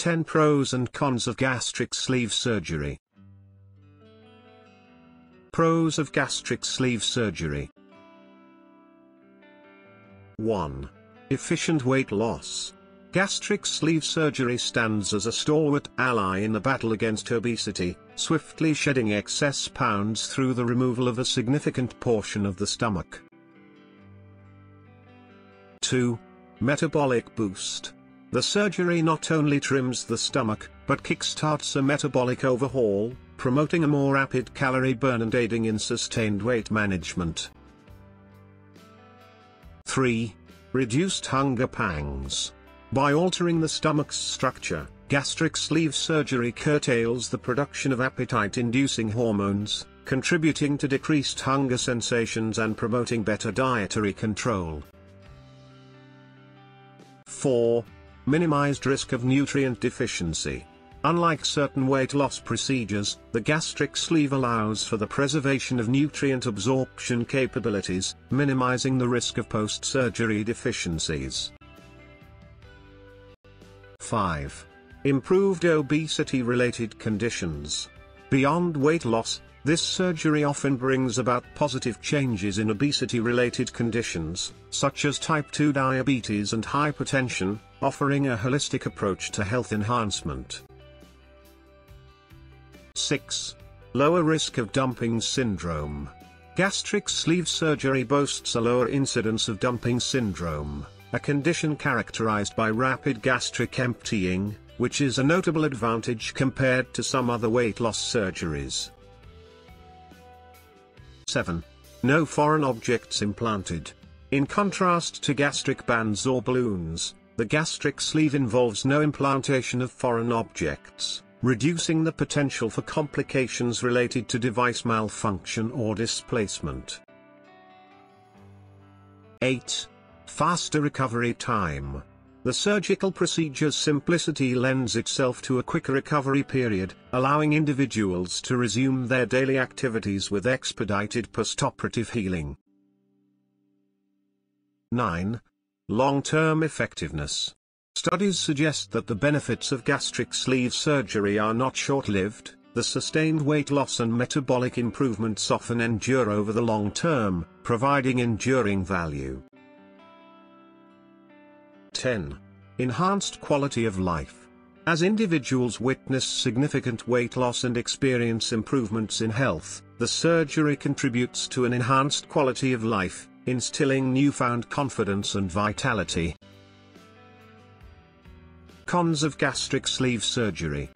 10 Pros and Cons of Gastric Sleeve Surgery Pros of Gastric Sleeve Surgery 1. Efficient weight loss. Gastric sleeve surgery stands as a stalwart ally in the battle against obesity, swiftly shedding excess pounds through the removal of a significant portion of the stomach. 2. Metabolic boost. The surgery not only trims the stomach, but kickstarts a metabolic overhaul, promoting a more rapid calorie burn and aiding in sustained weight management. 3. Reduced hunger pangs. By altering the stomach's structure, gastric sleeve surgery curtails the production of appetite-inducing hormones, contributing to decreased hunger sensations and promoting better dietary control. 4. Minimized risk of nutrient deficiency. Unlike certain weight loss procedures, the gastric sleeve allows for the preservation of nutrient absorption capabilities, minimizing the risk of post-surgery deficiencies. 5. Improved obesity-related conditions. Beyond weight loss, this surgery often brings about positive changes in obesity-related conditions, such as type 2 diabetes and hypertension, offering a holistic approach to health enhancement. 6. Lower risk of dumping syndrome. Gastric sleeve surgery boasts a lower incidence of dumping syndrome, a condition characterized by rapid gastric emptying, which is a notable advantage compared to some other weight loss surgeries. 7. No foreign objects implanted. In contrast to gastric bands or balloons, the gastric sleeve involves no implantation of foreign objects reducing the potential for complications related to device malfunction or displacement. 8. Faster recovery time. The surgical procedure's simplicity lends itself to a quicker recovery period, allowing individuals to resume their daily activities with expedited postoperative healing. 9. Long-term effectiveness. Studies suggest that the benefits of gastric sleeve surgery are not short-lived, the sustained weight loss and metabolic improvements often endure over the long term, providing enduring value. 10. Enhanced quality of life. As individuals witness significant weight loss and experience improvements in health, the surgery contributes to an enhanced quality of life, instilling newfound confidence and vitality. Cons of gastric sleeve surgery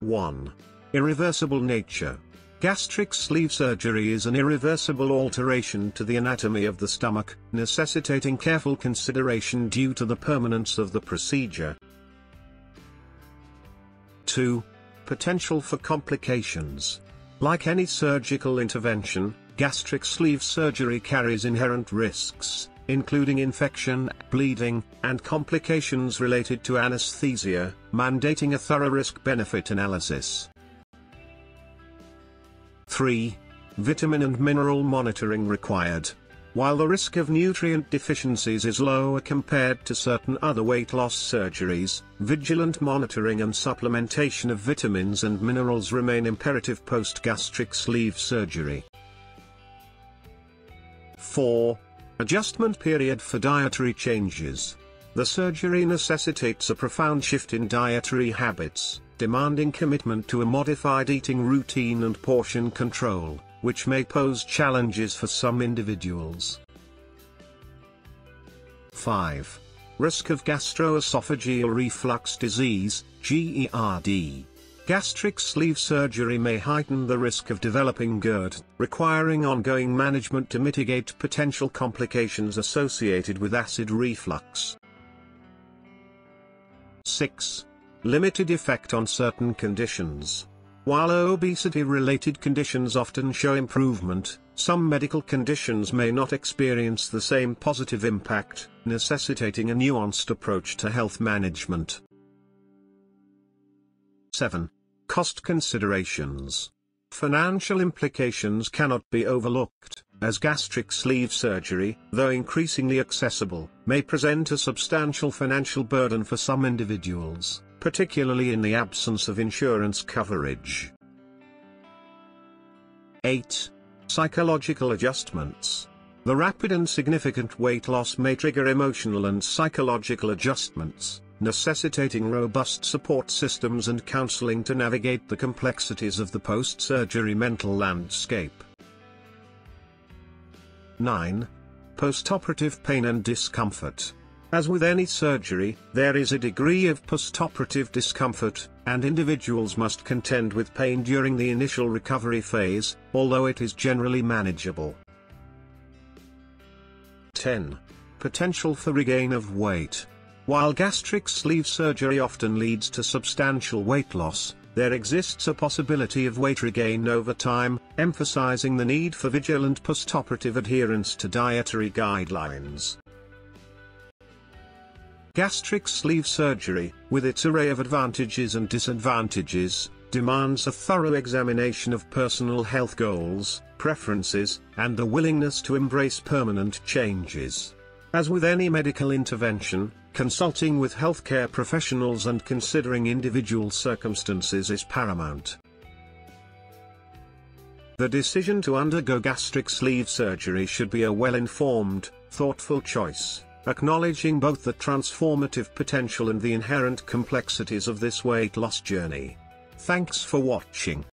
1. Irreversible nature. Gastric sleeve surgery is an irreversible alteration to the anatomy of the stomach, necessitating careful consideration due to the permanence of the procedure. 2. Potential for complications. Like any surgical intervention, gastric sleeve surgery carries inherent risks including infection, bleeding, and complications related to anesthesia, mandating a thorough risk-benefit analysis. 3. Vitamin and mineral monitoring required. While the risk of nutrient deficiencies is lower compared to certain other weight loss surgeries, vigilant monitoring and supplementation of vitamins and minerals remain imperative post-gastric sleeve surgery. 4. Adjustment period for dietary changes. The surgery necessitates a profound shift in dietary habits, demanding commitment to a modified eating routine and portion control, which may pose challenges for some individuals. 5. Risk of gastroesophageal reflux disease, GERD. Gastric sleeve surgery may heighten the risk of developing GERD, requiring ongoing management to mitigate potential complications associated with acid reflux. 6. Limited effect on certain conditions. While obesity-related conditions often show improvement, some medical conditions may not experience the same positive impact, necessitating a nuanced approach to health management. 7. Cost considerations. Financial implications cannot be overlooked. as gastric sleeve surgery, though increasingly accessible, may present a substantial financial burden for some individuals, particularly in the absence of insurance coverage. 8. Psychological adjustments. The rapid and significant weight loss may trigger emotional and psychological adjustments, necessitating robust support systems and counseling to navigate the complexities of the post-surgery mental landscape. 9. Postoperative pain and discomfort. As with any surgery, there is a degree of postoperative discomfort, and individuals must contend with pain during the initial recovery phase, although it is generally manageable. 10. Potential for regain of weight. While gastric sleeve surgery often leads to substantial weight loss, there exists a possibility of weight regain over time, emphasizing the need for vigilant postoperative adherence to dietary guidelines. Gastric sleeve surgery, with its array of advantages and disadvantages, demands a thorough examination of personal health goals, preferences, and the willingness to embrace permanent changes. As with any medical intervention, consulting with healthcare professionals and considering individual circumstances is paramount. The decision to undergo gastric sleeve surgery should be a well-informed, thoughtful choice, acknowledging both the transformative potential and the inherent complexities of this weight loss journey. Thanks for watching.